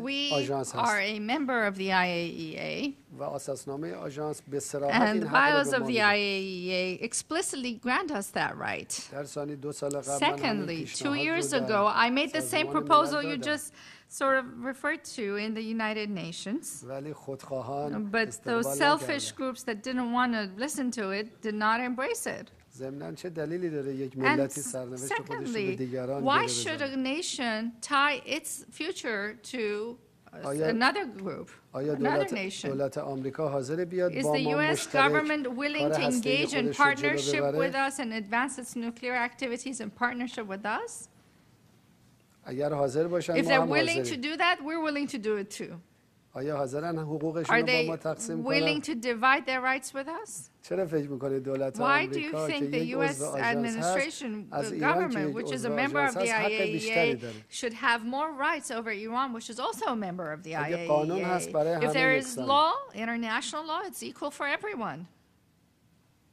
We آژانس are هستیم a member of the IAEA, و اساسنامه آژانس به صراحت and این the حق رو bylaws به of ما the میده. IAEA explicitly grant us that right. در ثانی دو سال قبل من همین Secondly, two پیشنهاد رو years در ago, I made the same سازمان proposal ملل you دادم. just sort of referred to in the United Nations. ولی خودخواهان But those استقبال selfish نکردن. groups that didn't want to listen to it did not embrace it. ضمناً چه دلیلی داره یک And ملتی s- سرنوشت خودش رو به secondly, دیگران why گره should بزنه؟ a nation tie its future to uh, آیا- another group, آیا another دولت, nation? دولت آمریکا حاضر بیاد Is با the ما U.S. مشترک government willing کار to هسته‌ای engage in خودش رو جلو partnership ببره؟ with us and advance its nuclear activities in partnership with us? اگر حاضر باشن If ما they're هم willing to حاضریم do that, we're willing to do it too. آیا حاضرن حقوقشون Are رو با they ما تقسیم willing کنن to divide their rights with us? چرا فکر میکنید دولت Why do you آمریکا که think the یک U.S. عضو آژانس هست administration, از the ایران که government, یک which is a عضو member of آژانس the هست حق بیشتری IAEA, داره should have more rights over Iran, which is also a member of the اگه قانون هست برای IAEA? If همه there is یکسان. law, international law, it's equal for everyone.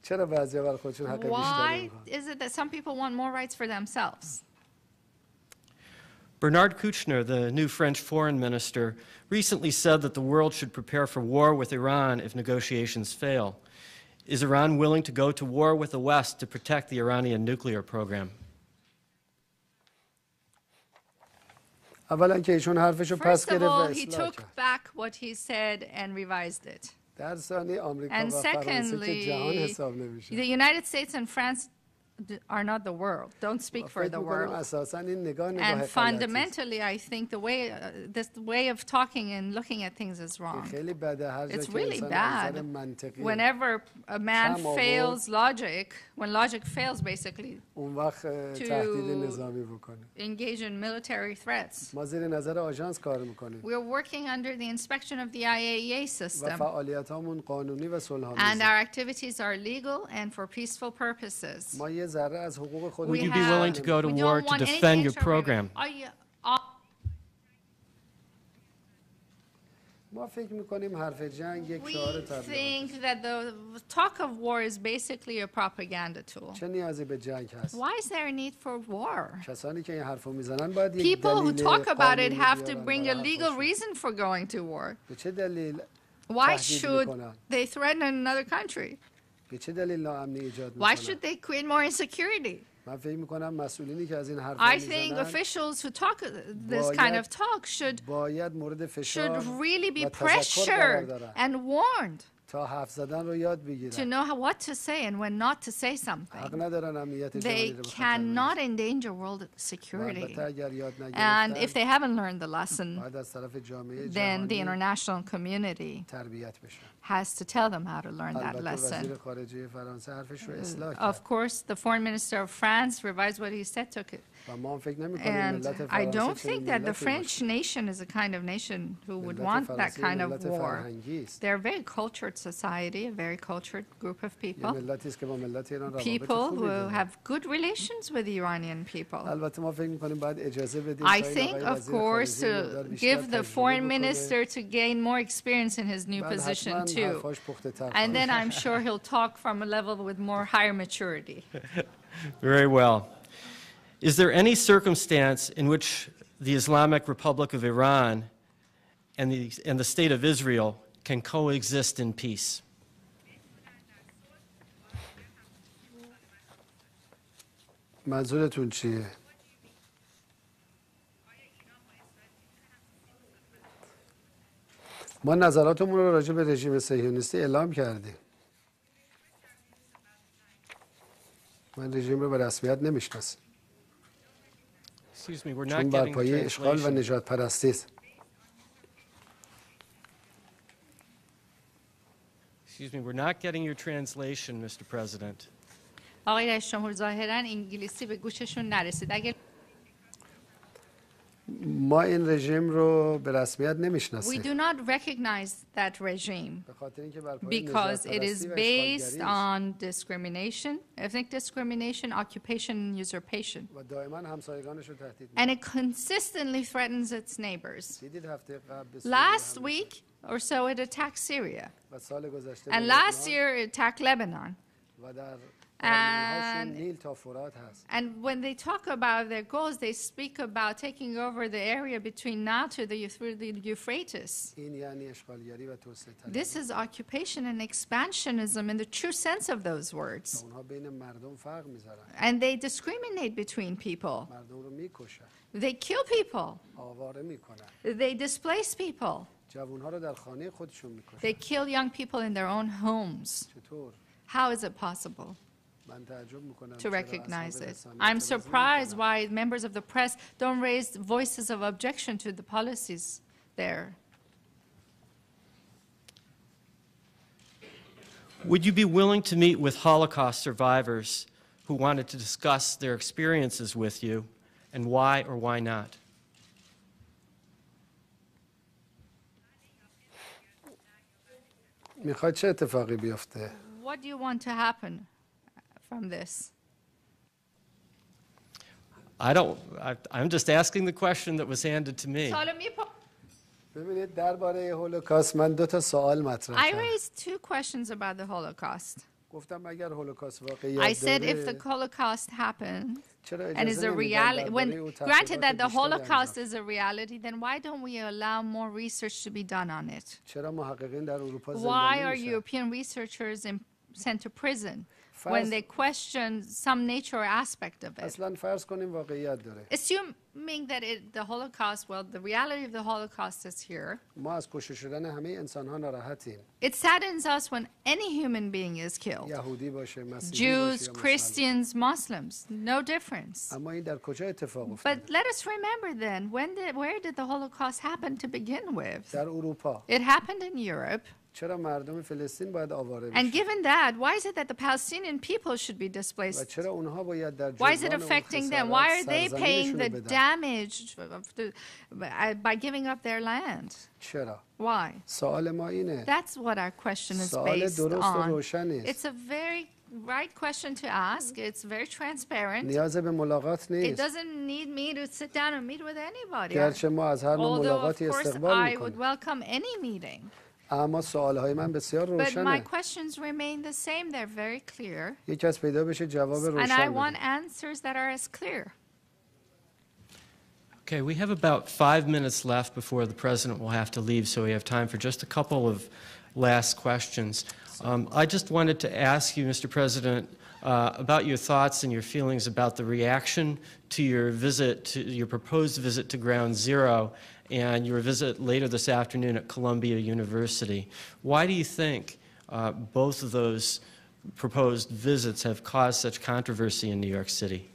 چرا بعضی برای خودشون حق بیشتری Why میخوان is it that some people want more rights for themselves? Bernard Kouchner, the new French foreign minister, recently said that the world should prepare for war with Iran if negotiations fail. Is Iran willing to go to war with the West to protect the Iranian nuclear program? First of all, he took back what he said and revised it. And secondly, the United States and France are not the world, don't speak for the world. And fundamentally, I think the way uh, this way of talking and looking at things is wrong. It's really bad. Whenever a man fails logic, when logic fails, basically, to engage in military threats. We're working under the inspection of the IAEA system. And our activities are legal and for peaceful purposes. ما یه ذره از حقوق Would خودمون you We be have- willing to go to we war don't to want defend anything your extra. program? Are you- are- ما فکر میکنیم حرف جنگ یک We شعار تبلیغاتی think that the talk of war is basically a propaganda tool. چه نیازی به جنگ هست Why is there a need for war? کسانی که این حرفو میزنن باید یک People who دلیل talk about it قانونی have to بیارن bring برای a legal حرفشون. reason for going to war. به چه دلیل Why تهدید should می‌کنن؟ they threaten another country? به چه دلیل ناامنی ایجاد Why میکنن should they create more insecurity? من فکر میکنم مسئولینی که از این حرف I think میزنن officials who talk uh, this kind of talk should باید مورد should فشار really be و تذکر قرار pressured دارن and warned تا حرف زدن رو یاد to بگیرن know how, what to say and when not to say حق something. ندارن امنیت جهانی They رو به خطر cannot بندازن. endanger world و security. البته اگر یاد And if نگرفتن they haven't learned the lesson, باید از طرف جامعه then the جهانی international community تربیت بشن has to tell them how to learn that البته وزیر lesson. خارجه فرانسه حرفش رو اصلاح کرد Of course, the foreign minister of France revised what he said, took it. And I don't think that the French nation is a kind of nation who would want that kind of war. They're a very cultured society, a very cultured group of people. People who have good relations with the Iranian people. I think, of course, to uh, give the foreign minister to gain more experience in his new position, too. And then I'm sure he'll talk from a level with more higher maturity. Very well. Is there any circumstance in which the Islamic Republic of Iran and the, and the State of Israel can coexist in peace? منظورتون چیه ما نظراتمون رو راجع به رژیم صهیونیستی اعلام کردیم من رژیم رو به رسمیت نمیشناسم Excuse me, we're چون not بر پایه اشغال و. نجات پرستی است Excuse me, we're not getting your translation, Mr. President. آقای رئیس جمهور ظاهرا انگلیسی به گوششون نرسید. اگر ما این رژیم رو به رسمیت we نمیشناسیم do not recognize that regime به خاطر اینکه بر پایه because نجات it is پرستی و based اشغالگری است. on discrimination, ethnic discrimination, occupation, and usurpation. و دائما همسایگانش رو تهدید And می‌کنه. it consistently threatens its neighbors. دیدید هفته قبل به سوریه Last حمله week or so, it attacked Syria. و سال گذشته And به last لبنان year, it attacked Lebanon. و در فرمانهاشون and, and when they talk about their goals, they speak about taking over the area between NATO the, through the Euphrates. This is occupation and expansionism in the true sense of those words. And they discriminate between people. They kill people. They displace people. They kill young people in their own homes. How is it possible? to recognize it. I'm surprised why members of the press don't raise voices of objection to the policies there. Would you be willing to meet with Holocaust survivors who wanted to discuss their experiences with you and why or why not? What do you want to happen? from this? I don't, I, I'm just asking the question that was handed to me. حالا می‌پ- ببینید درباره هولوکاست من دو تا سوال مطرح I کردم raised two questions about the Holocaust. گفتم اگر هولوکاست I واقعیت said if the داره Holocaust happened چرا and is اجازه a نمیدن reality, درباره when او granted that تحقیقات the بیشتری Holocaust انجام is a reality, then why don't we allow more research to be done on it? چرا محققین در اروپا Why زندانی are میشن European researchers in, sent to prison فرض- when they question some nature or aspect of it? اصلا فرض کنیم واقعیت داره Assuming that it, the Holocaust, well, the reality of the Holocaust is here. ما از کشته شدن همه انسان ها ناراحتیم It saddens us when any human being is killed. یهودی باشه مسیحی Jews, باشه یا مسلمان. Christians, Muslims, no difference. اما این در کجا اتفاق افتاد But let us remember then, when did, where did the Holocaust happen to begin with? در اروپا It happened in Europe. چرا مردم فلسطین باید آواره And بشن given that, why is it that the Palestinian people should be و displaced? چرا اونها باید در Why is it جبران اون affecting them? خسارت Why are they paying سرزمینشون the رو بدن؟ damage of the- by by giving up their land? چرا Why? سوال ما اینه That's what our question is سوال based درست و on. روشنی It's است a very right question to ask. It's very transparent. نیاز به ملاقات It نیست doesn't need me to sit down and meet with anybody. گرچه ما از هر نوع Although, of ملاقاتی course, استقبال I would میکنیم welcome any meeting. اما سوالهای من بسیار But my روشنه questions remain the same. They're very clear. یکی از پیدا بشه جواب And I روشن want بده answers that are as clear. Okay, we have about five minutes left before the president will have to leave, so we have time for just a couple of last questions. Um, I just wanted to ask you, Mr. President, uh, about your thoughts and your feelings about the reaction to your visit, to your proposed visit to Ground Zero and your visit later this afternoon at Columbia University. Why do you think uh, both of those proposed visits have caused such controversy in New York City?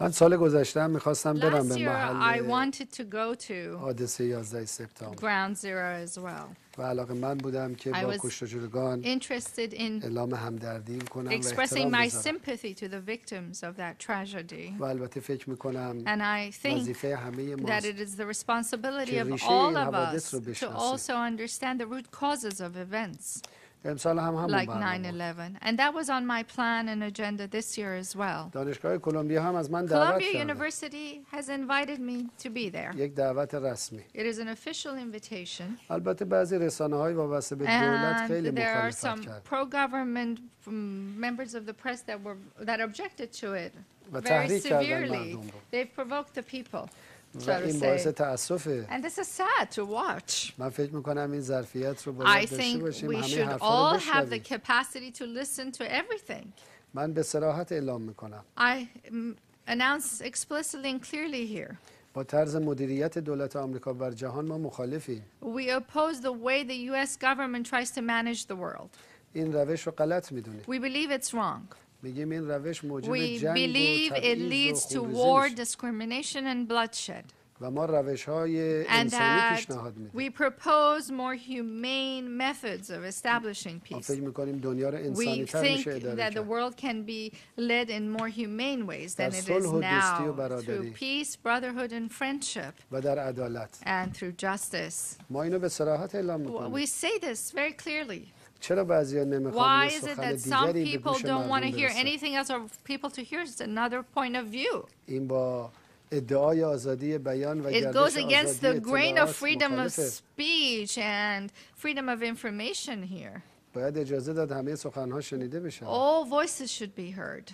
من سال گذشته هم میخواستم برم Last به year, I محل wanted to go to حادثه 11 سپتامبر Ground Zero as well. و علاقه من بودم که I با was کشته شدگان Interested in اعلام همدردی کنم و expressing احترام my بذارم sympathy to the victims of that tragedy. و البته فکر میکنم And I think وظیفه همه that ماست it is the responsibility که of ریشه all این of حوادث us رو to بشناسیم. also understand the root causes of events امسال هم همون like برنامه 9/11. And that was on my plan and agenda this year as well. دانشگاه کلمبیا هم از من دعوت Columbia کرده University has invited me to be there. یک دعوت رسمی It is an official invitation. البته بعضی رسانه های وابسته به دولت خیلی And there are مخالفت some کرد pro-government um, members of the press that were that objected to it و very تحریک کردن severely. مردم رو They've provoked the people, so و to این باعث say. تاسفه And this is sad to watch. من فکر میکنم این ظرفیت رو I باید داشته think باشیم we همه should حرفا رو all have the بشنویم capacity to listen to everything. من به صراحت اعلام میکنم I mm, announce explicitly and clearly here. با طرز مدیریت دولت آمریکا بر جهان ما مخالفیم We oppose the way the U.S. government tries to manage the world. این روش رو غلط میدونیم We believe it's wrong. We believe it leads to war, discrimination and bloodshed. And that we propose more humane methods of establishing peace. We think that the world can be led in more humane ways than it is now through peace, brotherhood and friendship and through justice. We say this very clearly. Why is it that some people don't want to hear anything else or people to hear just another point of view? It goes against the grain of freedom of speech and freedom of information here. All voices should be heard.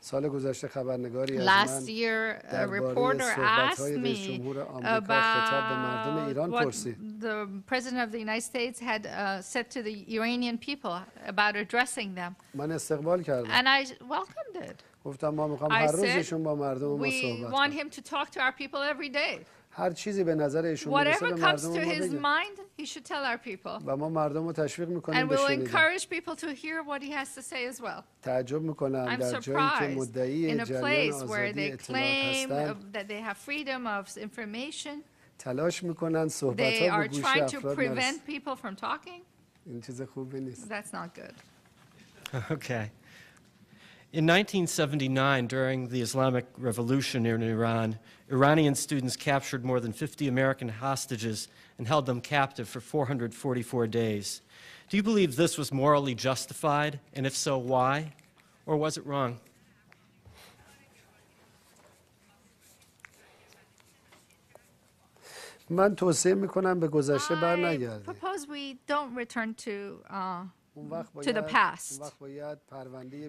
سال گذشته خبرنگاری از Last من year, a درباره reporter asked صحبت‌های رئیس me جمهور آمریکا خطاب به مردم about ایران what پرسید the president of the United States had uh, said to the Iranian people about addressing them. من استقبال کردم And I welcomed it. گفتم ما میخوام I هر said, روزشون با مردم ما We صحبت want کنیم him to talk to our people every day. هر چیزی به نظر ایشون میرسه Whatever به comes مردم to ما his بگه mind, he should tell our people. و ما مردم رو تشویق میکنیم And به we'll شنیدن encourage people to hear what he has to say as well. تعجب میکنم I'm در جایی که surprised مدعی in a جریان place where آزادی they اطلاعات claim هستند of- that they have freedom of information. تلاش میکنن صحبت They ها به are گوش trying to افراد نرسه prevent people from talking. این چیز خوبی نیست That's not good. Okay. In 1979, during the Islamic Revolution in Iran, Iranian students captured more than 50 American hostages and held them captive for 444 days. Do you believe this was morally justified? And if so, why? Or was it wrong? من توصیه میکنم به گذشته بر I نگردیم propose we don't return to uh, اون وقت to the past.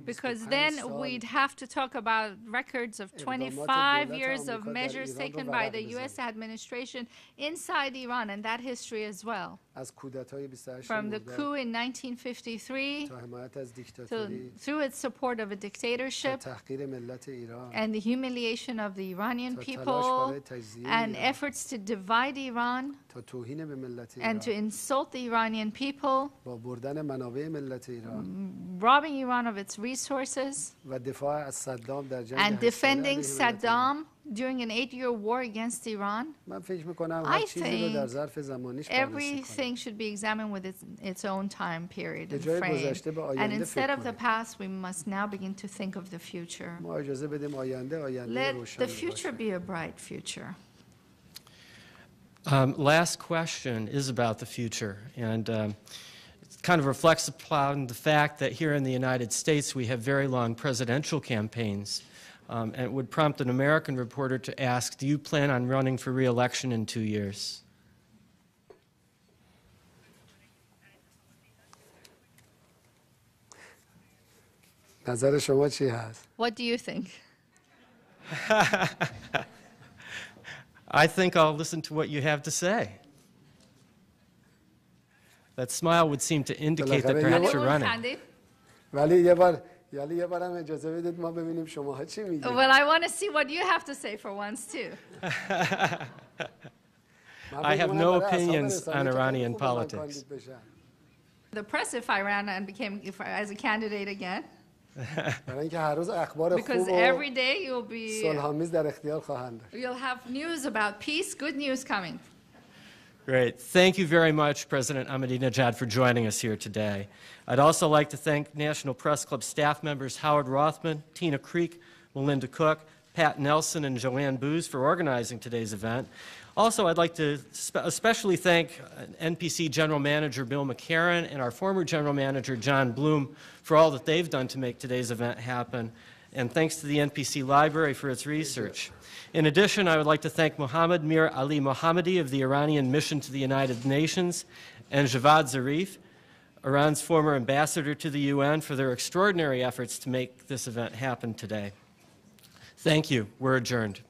Because then we'd have to talk about records of 25 years of measures taken by the U.S. administration inside Iran and that history as well. From the coup in 1953 to, through its support of a dictatorship and the humiliation of the Iranian people and efforts to divide Iran تا توهین به ملت and to ایران insult the Iranian people, با بردن منابع ملت ایران robbing Iran of its resources, و دفاع از صدام در جنگ and هشت ساله defending علیه ملت ایران. Saddam during an eight-year war against Iran. من فکر میکنم هر I چیزی رو در think ظرف زمانیش بررسی کنیم Everything should be examined with its, its own time period به and جای frame. گذشته به And آینده instead فکر of the کنیم. past, we must now begin to think of the future. ما اجازه بدیم آینده آینده Let روشنی the future باشه be a bright future. Um, last question is about the future, and um, it kind of reflects upon the fact that here in the United States we have very long presidential campaigns. Um, and it would prompt an American reporter to ask, do you plan on running for re-election in two years? What do you think? I think I'll listen to what you have to say. That smile would seem to indicate that perhaps you're running. Well, I want to see what you have to say for once, too. I have no opinions on Iranian politics. The press, if I ran and became, I, as a candidate again, برای اینکه هر روز اخبار because خوب و every day you'll be صلحآمیز در اختیار خواهند داشت you'll have news about peace, good news coming. Great. Thank you very much, President Ahmadinejad, for joining us here today. I'd also like to thank National Press Club staff members Howard Rothman, Tina Creek, Melinda Cook, Pat Nelson, and Joanne Booz for organizing today's event. Also, I'd like to spe- especially thank uh, NPC General Manager Bill McCarron and our former General Manager John Bloom for all that they've done to make today's event happen. And thanks to the NPC Library for its research. In addition, I would like to thank Mohammed Mir Ali Mohammadi of the Iranian Mission to the United Nations and Javad Zarif, Iran's former ambassador to the UN, for their extraordinary efforts to make this event happen today. Thank you. We're adjourned.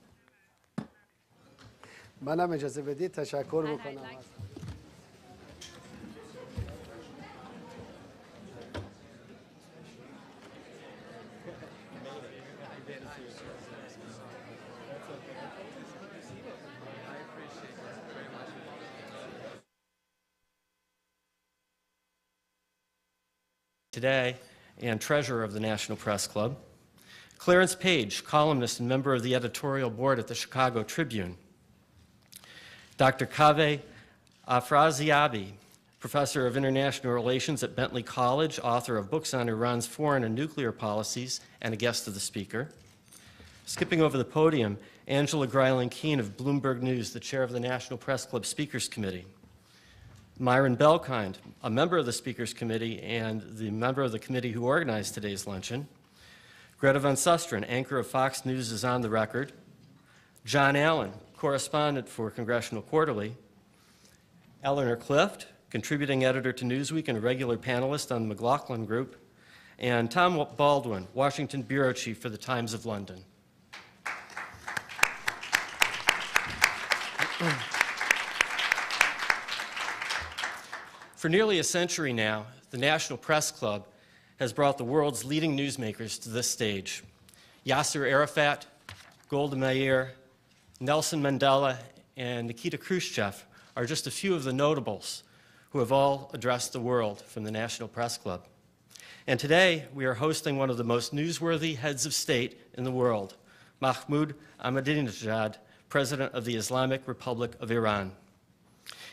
منم اجازه بدید تشکر بکنم like- از today and treasurer of the National Press Club. Clarence Page, columnist and member of the editorial board at the Chicago Tribune. Dr. Kaveh Afrasiabi, professor of international relations at Bentley College, author of books on Iran's foreign and nuclear policies, and a guest of the speaker. Skipping over the podium, Angela Greiling Keene of Bloomberg News, the chair of the National Press Club Speakers Committee. Myron Belkind, a member of the Speakers Committee and the member of the committee who organized today's luncheon. Greta Van Susteren, anchor of Fox News, is on the record. John Allen, correspondent for Congressional Quarterly, Eleanor Clift, contributing editor to Newsweek and regular panelist on the McLaughlin Group, and Tom Baldwin, Washington bureau chief for the Times of London. For nearly a century now, the National Press Club has brought the world's leading newsmakers to this stage. Yasser Arafat, Golda Meir, Nelson Mandela, and Nikita Khrushchev are just a few of the notables who have all addressed the world from the National Press Club. And today, we are hosting one of the most newsworthy heads of state in the world, Mahmoud Ahmadinejad, President of the Islamic Republic of Iran.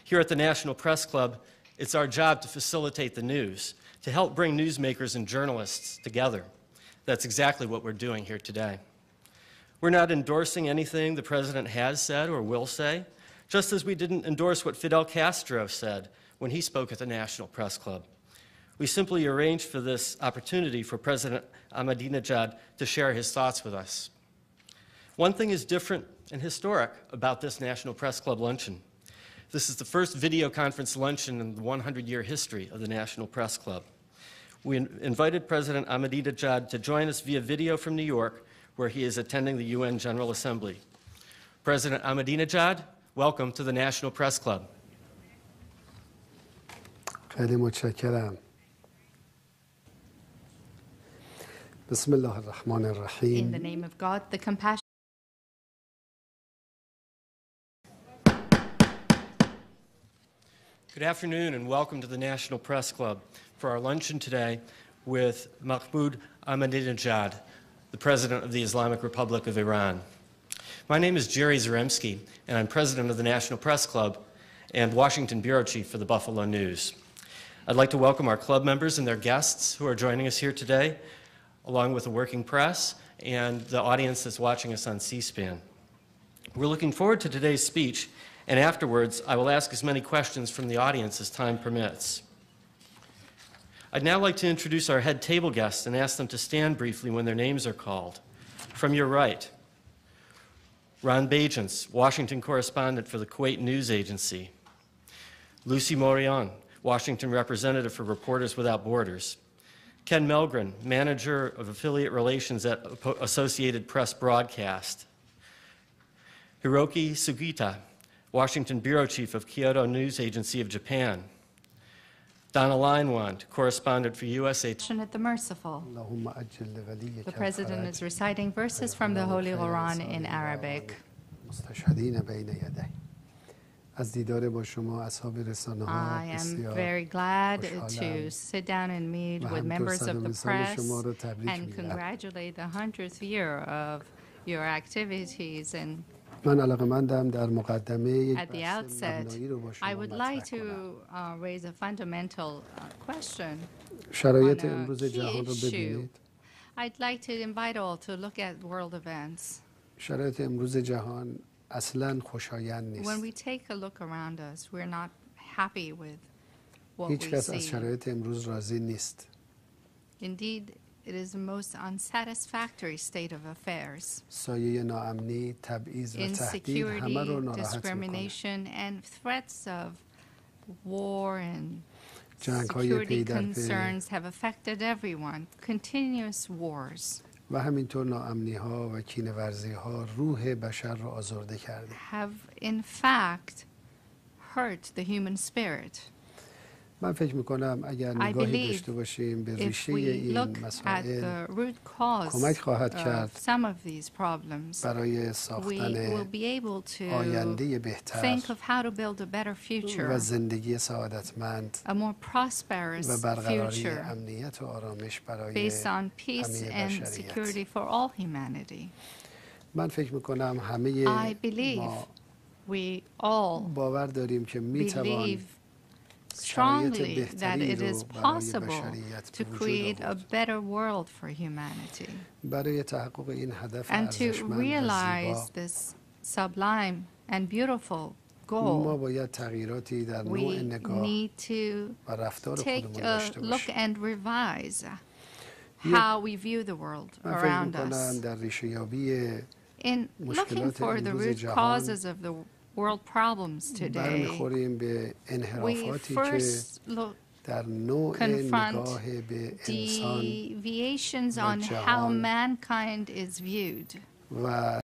Here at the National Press Club, it's our job to facilitate the news, to help bring newsmakers and journalists together. That's exactly what we're doing here today. We're not endorsing anything the president has said or will say, just as we didn't endorse what Fidel Castro said when he spoke at the National Press Club. We simply arranged for this opportunity for President Ahmadinejad to share his thoughts with us. One thing is different and historic about this National Press Club luncheon. This is the first video conference luncheon in the 100-year history of the National Press Club. We invited President Ahmadinejad to join us via video from New York, where he is attending the UN General Assembly. President Ahmadinejad, welcome to the National Press Club. خیلی متشکرم بسم الله الرحمن In the الرحیم name of God, the compassion. Good afternoon and welcome to the National Press Club for our luncheon today with Mahmoud Ahmadinejad, the President of the Islamic Republic of Iran. My name is Jerry Zremski, and I'm President of the National Press Club and Washington Bureau Chief for the Buffalo News. I'd like to welcome our club members and their guests who are joining us here today, along with the working press and the audience that's watching us on C-SPAN. We're looking forward to today's speech, and afterwards, I will ask as many questions from the audience as time permits. I'd now like to introduce our head table guests and ask them to stand briefly when their names are called. From your right, Ron Bajents, Washington correspondent for the Kuwait News Agency. Lucy Morillon, Washington representative for Reporters Without Borders. Ken Melgren, manager of affiliate relations at Associated Press Broadcast. Hiroki Sugita, Washington bureau chief of Kyodo News Agency of Japan. Donna Leinwand, correspondent for USA. At the Merciful. The President is reciting verses from the Holy Quran in Arabic. I am very glad to sit down and meet with members of the press and congratulate the 100th year of your activities and at the outset, I would like to uh, raise a fundamental uh, question on uh, a key issue. I'd like to invite all to look at world events. When we take a look around us, we're not happy with what we see. Indeed, it is the most unsatisfactory state of affairs. سایه ناامنی تبعیض و تهدید همه Insecurity, رو ناراحت میکنه discrimination, and threats of war and جنگ‌های security پی در پی. concerns have affected everyone. Continuous wars و همینطور ناامنی ها و کینه ورزی ها روح بشر رو آزرده کرده have, in fact, hurt the human spirit. من فکر می‌کنم اگر نگاهی داشته باشیم به ریشه این مسائل کمک خواهد کرد برای ساختن آینده بهتر و زندگی سعادتمند و برقراری امنیت و آرامش برای همه بشریت. من فکر می‌کنم همه ما باور داریم که می‌توان strongly that it is possible to create a better world for humanity. and to realize this sublime and beautiful goal, we need to take a look and revise how we view the world around us. In looking for the root causes of the world problems today, برمیخوریم به we انحرافاتی که first look در نوع confront نگاه به انسان deviations و on how جهان mankind is viewed. و